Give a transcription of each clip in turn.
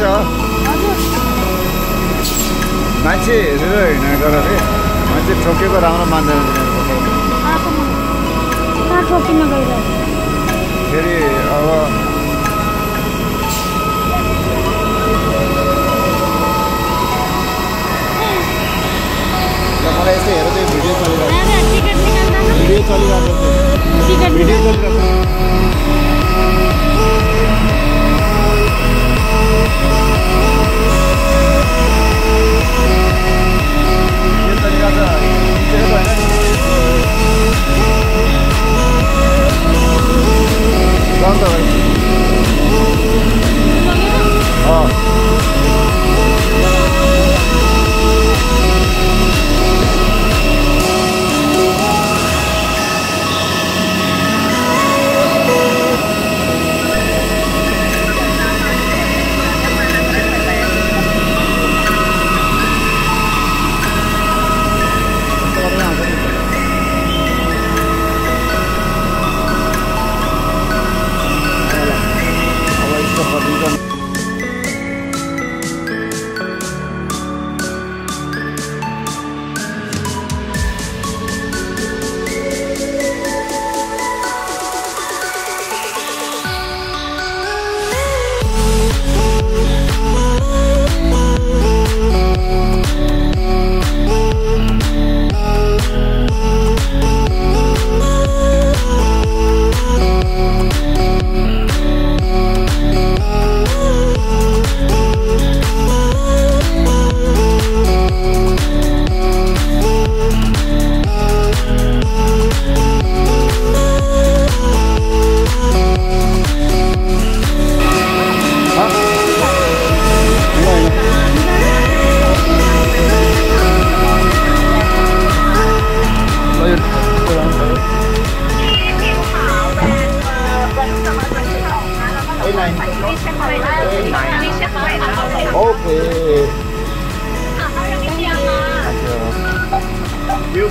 छ मान्छे हेरेर हिँडेर गर अरे मान्छे ठोकेको राम्रो मान्दैन फेरि अब मलाई यस्तो हेरेर भिडियो चलिरहेको भिडियो चलिरहेको भिडियो चलिरहेको Yeah.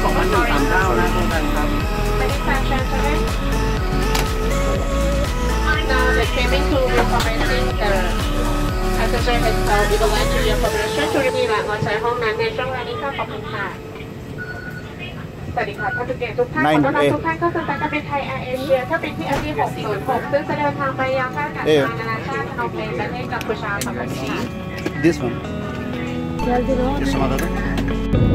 ของวันหนึ่งสามเก้านะโครงการครับ Now the payment to recommending the passenger has uh, utilized your information to remain หลังออกจากห้องนั้นในช่วงเวลานี้ค่ะขอบคุณค่ะ สวัสดีค่ะท่านผู้เกียรติทุกท่านขอต้อนรับทุกท่านเข้าสู่สายการบินไทยแอร์เอเชียถ้าเป็นที่ FD 606ซึ่งจะเดินทางไปยังท่าอากาศยานนานาชาติพนมเปญประเทศกัมพูชาค่ะ This one. This one,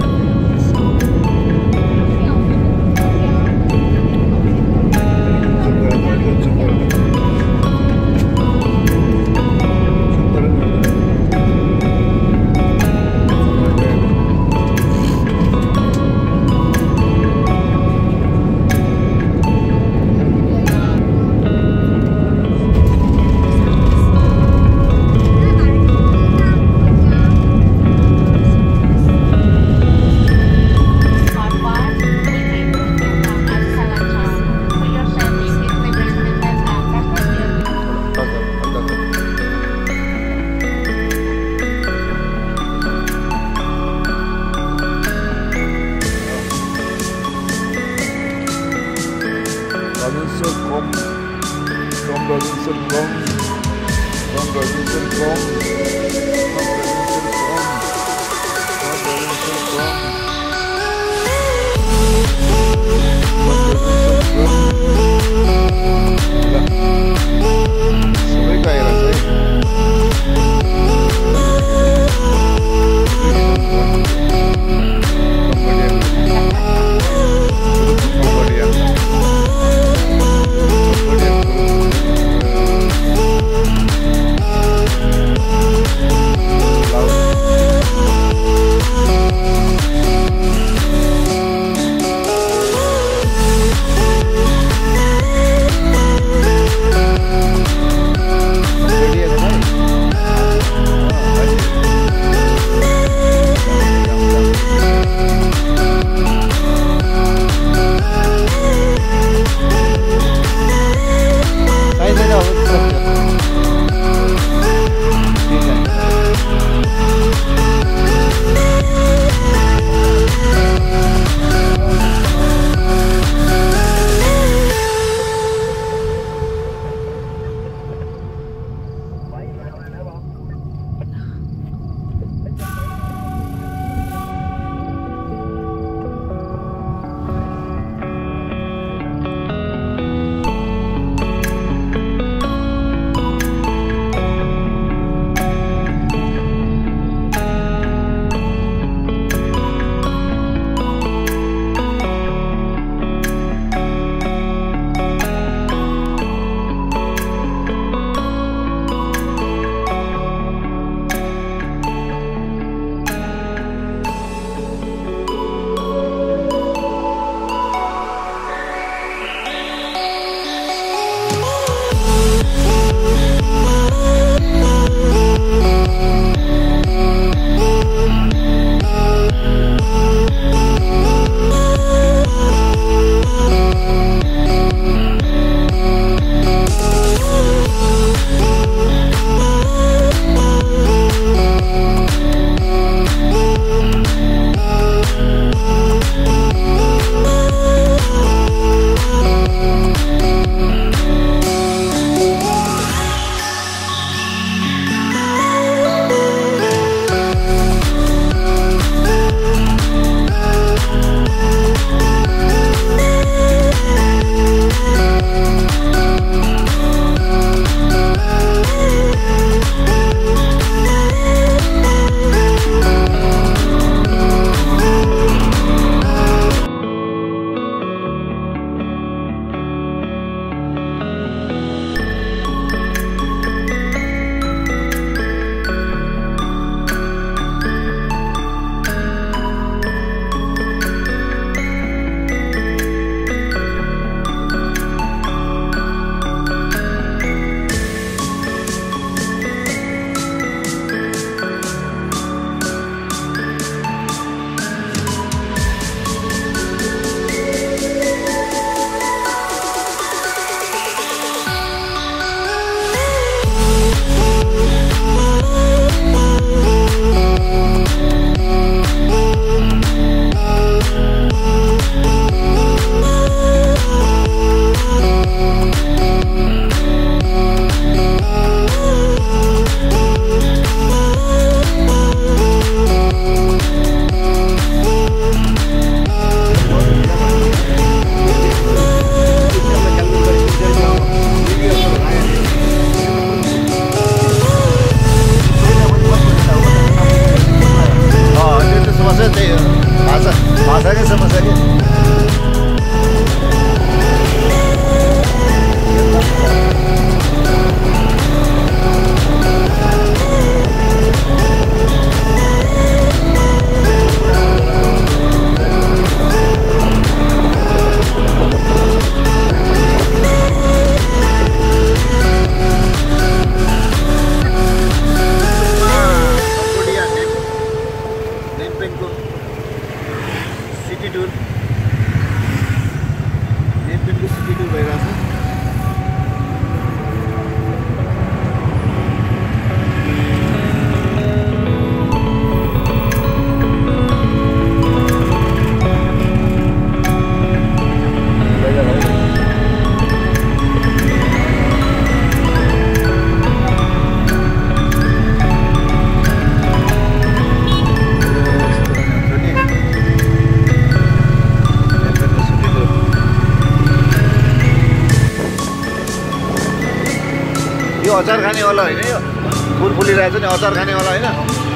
नि अचार खानेवाला होइन।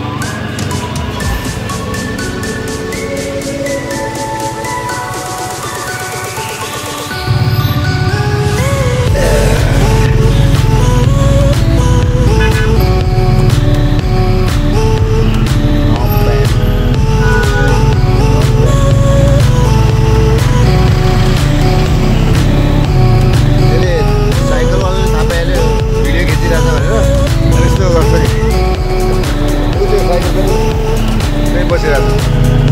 No hay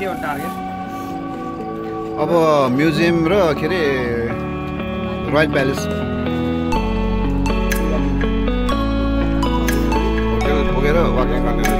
के हो टार्गेट अब म्युजियम र के अरे रोयल प्यालेस होटेल पुगेर वाकिङ गर्ने